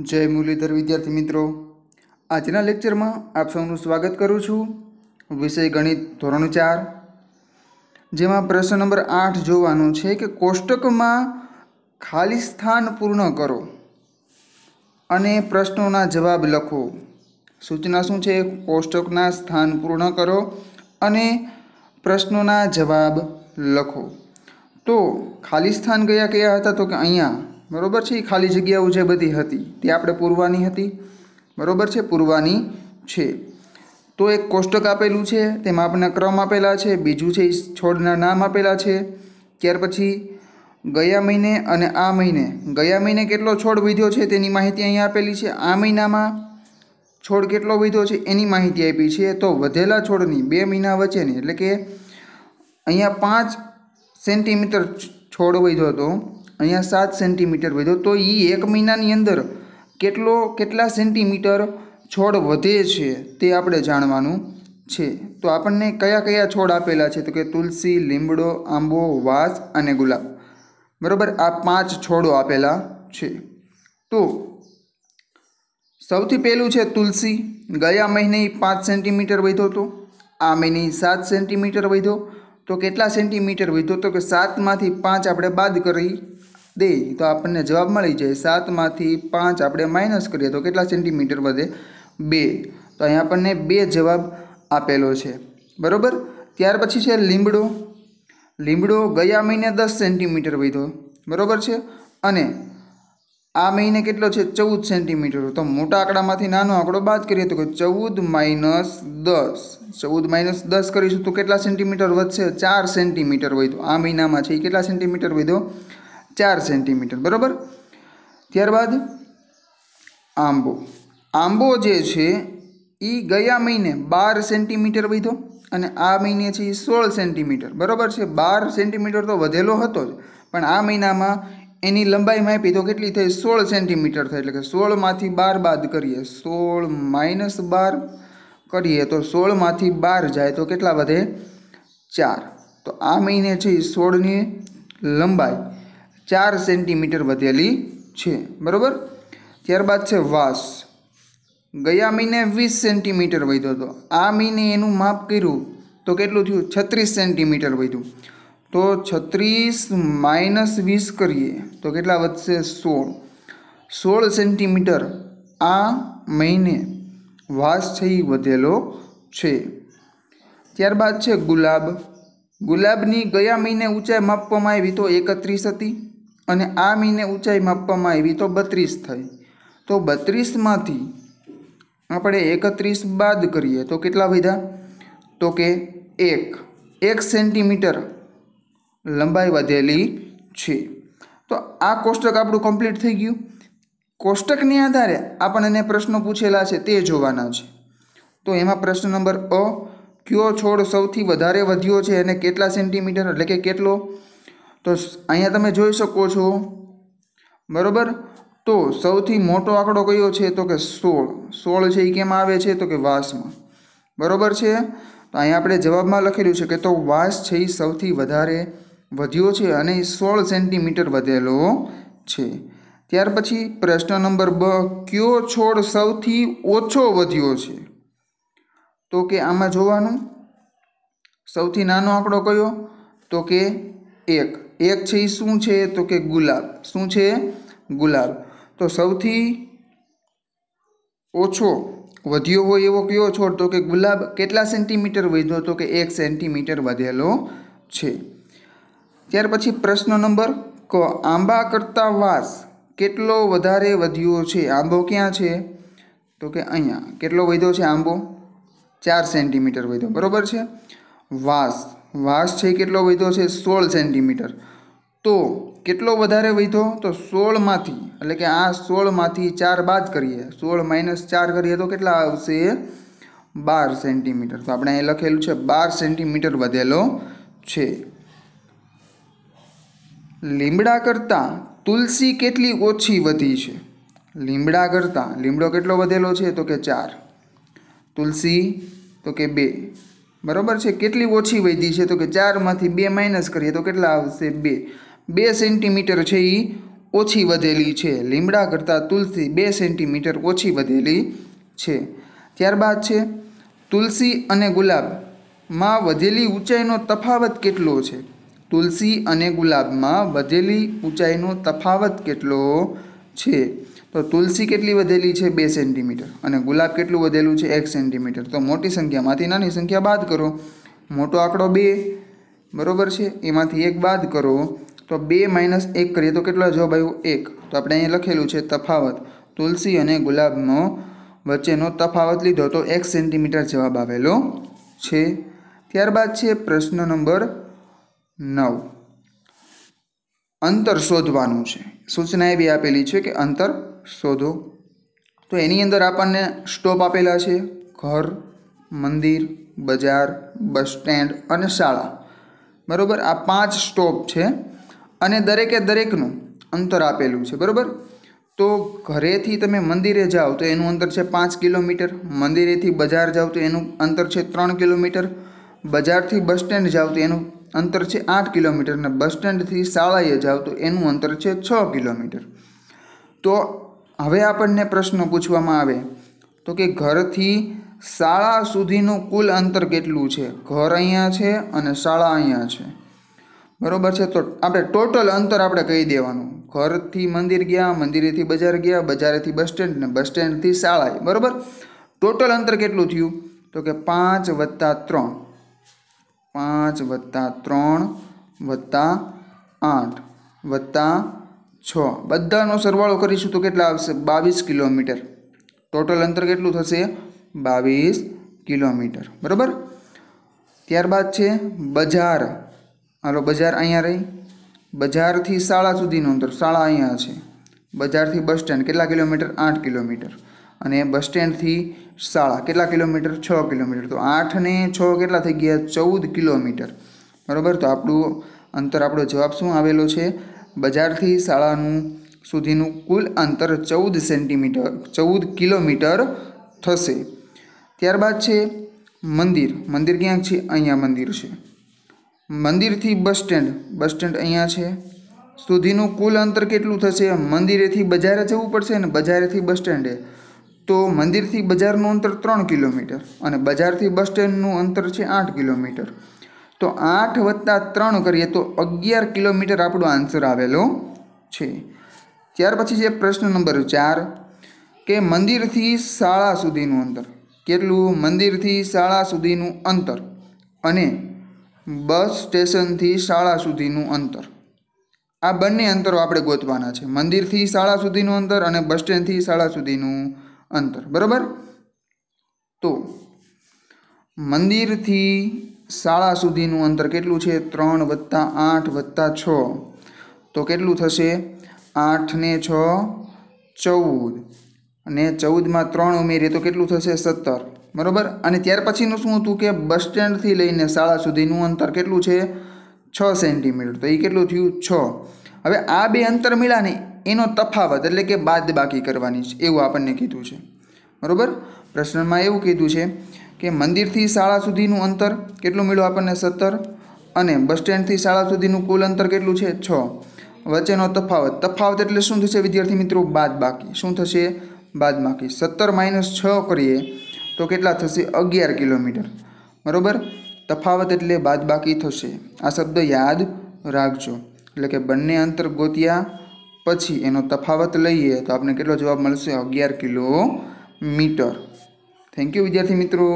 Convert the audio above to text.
જય મુરલીધર વિદ્યાર્થી મિત્રો. આજના લેક્ચરમાં આપ સૌનું સ્વાગત કરું છું વિષય ગણિત ધોરણ ચાર, જેમાં પ્રશ્ન નંબર આઠ જોવાનો છે કે કોષ્ટકમાં ખાલી સ્થાન પૂર્ણ કરો અને પ્રશ્નોના જવાબ લખો. સૂચના શું છે? કોષ્ટકના સ્થાન પૂર્ણ કરો અને પ્રશ્નોના જવાબ લખો. તો ખાલી સ્થાન કયા કયા હતા? તો કે અહીંયા. બરોબર છે? એ ખાલી જગ્યાઓ જે બધી હતી, તે આપણે પૂરવાની હતી. બરોબર છે? પૂરવાની છે. તો એક કોષ્ટક આપેલું છે તેમાં આપણને ક્રમ આપેલા છે, બીજું છે છોડના નામ આપેલા છે. ત્યાર પછી ગયા મહિને અને આ મહિને, ગયા મહિને કેટલો છોડ વધ્યો છે તેની માહિતી અહીંયા આપેલી છે. આ મહિનામાં છોડ કેટલો વધ્યો છે એની માહિતી આપી છે. તો વધેલા છોડની બે મહિના વચ્ચેની, એટલે કે અહીંયા પાંચ સેન્ટીમીટર છોડ વધ્યો હતો. અહીંયા સાત સેન્ટીમીટર વધ્યો. તો એ એક મહિનાની અંદર કેટલો, કેટલા સેન્ટીમીટર છોડ વધે છે તે આપણે જાણવાનું છે. તો આપણને કયા કયા છોડ આપેલા છે? તો કે તુલસી, લીમડો, આંબો, વાસ અને ગુલાબ. બરાબર? આ પાંચ છોડો આપેલા છે. તો સૌથી પહેલું છે તુલસી. ગયા મહિને પાંચ સેન્ટીમીટર વધ્યો હતો આ મહિને સાત સેન્ટીમીટર વધ્યો. તો કેટલા સેન્ટીમીટર વધ્યો? તો કે સાતમાંથી પાંચ આપણે બાદ કરી દે, તો આપણને જવાબ મળી જાય સાતમાંથી પાંચ. આપણે માઇનસ કરીએ તો કેટલા સેન્ટીમીટર વધે? બે. તો અહીંયા આપણને બે જવાબ આપેલો છે. બરાબર? ત્યાર પછી છે લીમડો. લીમડો ગયા મહિને દસ સેન્ટીમીટર વધ્યો. બરાબર છે? અને આ મહિને કેટલો છે? ચૌદ સેન્ટીમીટર તો મોટા આંકડામાંથી નાનો આંકડો બાદ કરીએ તો કે ચૌદ માઇનસ દસ. ચૌદ માઇનસ દસ કરીશું તો કેટલા સેન્ટીમીટર વધશે? ચાર સેન્ટીમીટર વધ્યો. આ મહિનામાં છે એ કેટલા સેન્ટીમીટર વધ્યો? ચાર સેન્ટીમીટર, બરાબર? ત્યારબાદ આંબો. આંબો જે છે એ ગયા મહિને બાર સેન્ટીમીટર વધ્યો અને આ મહિને છે એ સોળ સેન્ટીમીટર. બરાબર છે? બાર સેન્ટીમીટર તો વધેલો હતો જ, પણ આ મહિનામાં એની લંબાઈ માપી તો કેટલી થઈ? સોળ સેન્ટીમીટર થઈ. એટલે કે સોળમાંથી બાર બાદ કરીએ, સોળ માઇનસ બાર કરીએ તો સોળમાંથી બાર જાય તો કેટલા વધે? ચાર. તો આ મહિને છે એ સોળની લંબાઈ. ચાર સેન્ટીમીટર વધેલી છે. બરાબર? ત્યારબાદ છે વાસ. ગયા મહિને વીસ સેન્ટીમીટર વધ્યો હતો. આ મહિને એનું માપ કર્યું તો કેટલું થયું? છત્રીસ સેન્ટીમીટર વધ્યું. તો છત્રીસ માઇનસ વીસ કરીએ તો કેટલા વધશે? સોળ. સોળ સેન્ટીમીટર આ મહિને વાસ એ વધેલો છે. ત્યારબાદ છે ગુલાબ. ગુલાબની ગયા મહિને ઊંચાઈ માપવામાં આવી તો એકત્રીસ હતી. અને આ મીને ઊંચાઈ માપવામાં આવી તો બત્રીસ થઈ. તો બત્રીસમાંથી આપણે એકત્રીસ બાદ કરીએ તો કેટલા વધ્યા? તો કે એક. એક સેન્ટીમીટર લંબાઈ વધેલી છે. તો આ કોષ્ટક આપણું કમ્પ્લીટ થઈ ગયું. કોષ્ટકની આધારે આપણને પ્રશ્નો પૂછેલા છે તે જોવાના છે. તો એમાં પ્રશ્ન નંબર અ, કયો છોડ સૌથી વધારે વધ્યો છે અને કેટલા સેન્ટીમીટર, એટલે કે કેટલો? તો અહીંયા તમે જોઈ શકો છો. બરાબર? તો સૌથી મોટો આંકડો કયો છે? તો કે સોળ. સોળ છે એ કેમ આવે છે? તો કે વાસમાં. બરાબર છે? તો અહીંયા આપણે જવાબમાં લખેલું છે કે તો વાસ છે એ સૌથી વધારે વધ્યો છે અને એ સોળ સેન્ટીમીટર વધેલો છે. ત્યાર પછી પ્રશ્ન નંબર બ, કયો છોડ સૌથી ઓછો વધ્યો છે? તો કે આમાં જોવાનું. સૌથી નાનો આંકડો કયો? તો કે એક. એક છે એ શું છે? તો કે ગુલાબ. શું છે? ગુલાબ. તો સૌથી ઓછો વધ્યો હોય એવો કયો છોડ? તો કે ગુલાબ કેટલા સેન્ટીમીટર વધ્યો? તો કે એક સેન્ટીમીટર વધેલો છે. ત્યાર પછી પ્રશ્ન નંબર ક. આંબા કરતાં વાસ કેટલો વધારે વધ્યો છે? આંબો ક્યાં છે? તો કે અહીંયા. કેટલો વધ્યો છે આંબો? ચાર સેન્ટીમીટર વધ્યો. બરાબર છે? વાસ. વાસ છે કેટલો વધ્યો છે? સોળ સેન્ટીમીટર. તો કેટલો વધારે વધ્યો? તો સોળમાંથી એટલે કે આ સોળમાંથી ચાર બાદ કરીએ. સોળ માઇનસ ચાર કરીએ તો કેટલા આવશે? બાર સેન્ટીમીટર. તો આપણે અહીં લખેલું છે બાર સેન્ટીમીટર વધેલો છે. લીમડા કરતાં તુલસી કેટલી ઓછી વધી છે? લીમડા કરતાં. લીમડો કેટલો વધેલો છે? તો કે ચાર. તુલસી તો કે બે. બરાબર છે? કેટલી ઓછી વધી છે? તો કે ચારમાંથી બે માઇનસ કરીએ તો કેટલા આવશે? બે. બે સેન્ટીમીટર છે એ ઓછી વધેલી છે. લીમડા કરતાં તુલસી બે સેન્ટીમીટર ઓછી વધેલી છે. ત્યારબાદ છે, તુલસી અને ગુલાબમાં વધેલી ઊંચાઈનો તફાવત કેટલો છે? તુલસી અને ગુલાબમાં વધેલી ઊંચાઈનો તફાવત કેટલો છે. તો તુલસી કેટલી વધેલી છે? બે સેન્ટીમીટર. અને ગુલાબ કેટલું વધેલું છે? એક સેન્ટીમીટર. તો મોટી સંખ્યામાંથી નાની સંખ્યા બાદ કરો. મોટો આંકડો બે. બરાબર છે? એમાંથી એક બાદ કરો. તો બે માઇનસ એક કરીએ તો કેટલો જવાબ આવ્યો? એક. તો આપણે અહીંયા લખેલું છે તફાવત. તુલસી અને ગુલાબનો વચ્ચેનો તફાવત લીધો તો એક સેન્ટીમીટર જવાબ આવેલો છે. ત્યારબાદ છે પ્રશ્ન નંબર નવ. અંતર શોધવાનું છે. સૂચના એવી આપેલી છે કે અંતર શોધો. તો એની અંદર આપણને સ્ટોપ આપેલા છે. ઘર, મંદિર, બજાર, બસ સ્ટેન્ડ અને શાળા. બરાબર? આ પાંચ સ્ટોપ છે અને દરેકે દરેકનું અંતર આપેલું છે. બરાબર? તો ઘરેથી તમે મંદિરે જાઓ તો એનું અંતર છે પાંચ કિલોમીટર. મંદિરેથી બજાર જાઓ તો એનું અંતર છે ત્રણ કિલોમીટર. બજારથી બસ સ્ટેન્ડ જાઓ તો એનું અંતર છે આઠ કિલોમીટર અને બસ સ્ટેન્ડથી શાળાએ જાઓ તો એનું અંતર છે છ કિલોમીટર. તો હવે આપણને પ્રશ્ન પૂછવામાં આવે, તો કે ઘરથી શાળા સુધીનું કુલ અંતર કેટલું છે? ઘર અહીંયા છે અને શાળા અહીંયા છે. બરાબર છે? તો આપણે ટોટલ અંતર આપણે કહી દેવાનું. ઘરથી મંદિર ગયા, મંદિરેથી બજાર ગયા, બજારેથી બસ સ્ટેન્ડ ને બસ સ્ટેન્ડથી શાળાએ. બરાબર? ટોટલ અંતર કેટલું થયું? તો કે પાંચ વત્તા ત્રણ. પાંચ વત્તા ત્રણ વત્તા આઠ વત્તા છ. બધાનો સરવાળો કરીશું તો કેટલા આવશે? બાવીસ કિલોમીટર. ટોટલ અંતર કેટલું થશે? બાવીસ કિલોમીટર. બરાબર? ત્યારબાદ છે બજાર. હાલો, બજાર અહીંયા રહી. બજારથી શાળા સુધીનું અંતર. શાળા અહીંયા છે. બજારથી બસ સ્ટેન્ડ. કેટલા કિલોમીટર? આઠ કિલોમીટર. અને બસ સ્ટેન્ડથી શાળા કેટલા કિલોમીટર? છ કિલોમીટર. તો આઠ ને છ કેટલા થઈ ગયા? ચૌદ કિલોમીટર. બરાબર? તો આપણું અંતર, આપણો જવાબ શું આવેલો છે? બજારથી શાળાનું સુધીનું કુલ અંતર ચૌદ સેન્ટીમીટર, ચૌદ કિલોમીટર થશે. ત્યારબાદ છે મંદિર. મંદિર ક્યાંક છે? અહીંયા મંદિર છે. મંદિરથી બસ સ્ટેન્ડ. બસ સ્ટેન્ડ અહીંયા છે. સુધીનું કુલ અંતર કેટલું થશે? મંદિરેથી બજારે જવું પડશે ને બજારેથી બસ સ્ટેન્ડે? તો મંદિરથી બજારનું અંતર ત્રણ કિલોમીટર અને બજારથી બસ સ્ટેન્ડનું અંતર છે આઠ કિલોમીટર. તો આઠ વત્તા ત્રણ કરીએ તો અગિયાર કિલોમીટર આપણો આન્સર આવેલો છે. ત્યાર પછી છે પ્રશ્ન નંબર ચાર, કે મંદિરથી શાળા સુધીનું અંતર. કેટલું? મંદિરથી શાળા સુધીનું અંતર અને બસ સ્ટેશનથી શાળા સુધીનું અંતર. આ બંને અંતરો આપણે ગોતવાના છે. મંદિરથી શાળા સુધીનું અંતર અને બસ સ્ટેન્ડથી શાળા સુધીનું અંતર, બરાબર? તો મંદિરથી શાળા સુધીનું અંતર કેટલું છે? ત્રણ વત્તા આઠ વત્તા છ. તો કેટલું થશે? આઠ ને છ, ચૌદ. અને ચૌદમાં ત્રણ ઉમેરીએ તો કેટલું થશે? સત્તર. બરાબર? અને ત્યાર પછીનું શું હતું કે બસ સ્ટેન્ડથી લઈને શાળા સુધીનું અંતર કેટલું છે? છ સેન્ટીમીટર. તો એ કેટલું થયું? છ. હવે આ બે અંતર મળ્યા ને એનો તફાવત એટલે કે બાદ બાકી કરવાની છે, એવું આપણને કીધું છે. બરાબર? પ્રશ્નમાં એવું કીધું છે કે મંદિરથી શાળા સુધીનું અંતર કેટલું મળ્યું આપણને? સત્તર. અને બસ સ્ટેન્ડથી શાળા સુધીનું કુલ અંતર કેટલું છે? છ. વચ્ચેનો તફાવત. તફાવત એટલે શું થશે વિદ્યાર્થી મિત્રો? બાદ બાકી શું થશે? બાદ બાકી સત્તર માઇનસ છ કરીએ તો કેટલા થશે? અગિયાર કિલોમીટર. બરાબર? તફાવત એટલે બાદ બાકી થશે. આ શબ્દ યાદ રાખજો. એટલે કે બંને અંતર ગોત્યા પછી એનો તફાવત લઈએ તો આપણે કેટલો જવાબ મળશે? અગિયાર કિલોમીટર. થેન્ક યુ વિદ્યાર્થી મિત્રો.